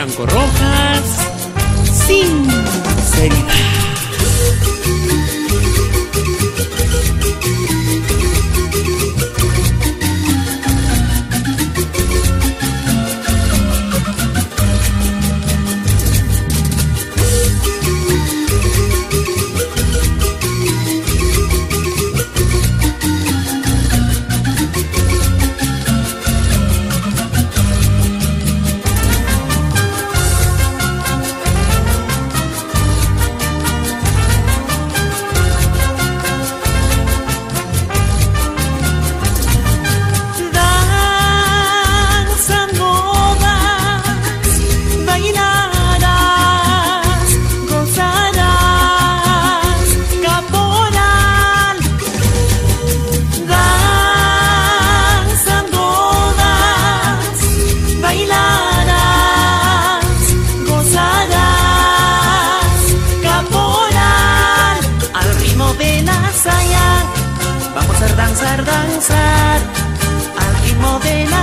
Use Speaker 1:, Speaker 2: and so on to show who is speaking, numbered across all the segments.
Speaker 1: Franco Rojas,
Speaker 2: sin seriedad. danzar, danzar al ritmo de la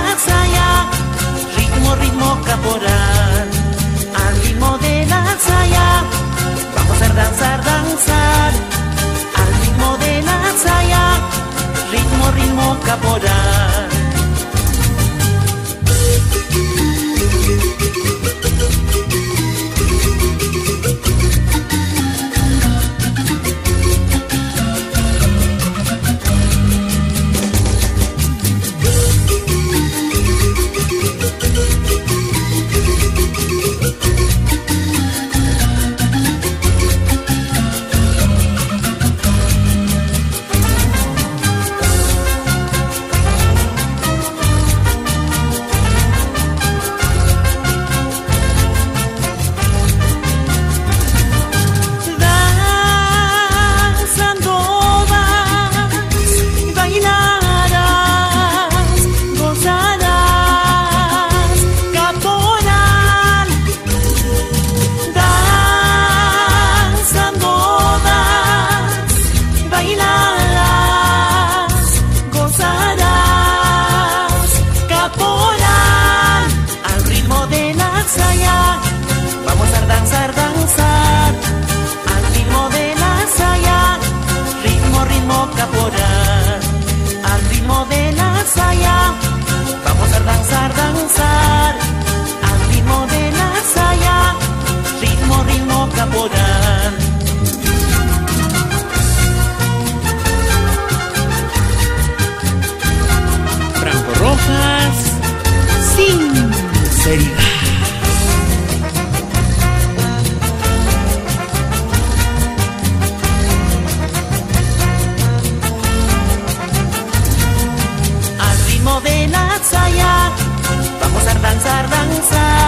Speaker 2: sardang sardang sardang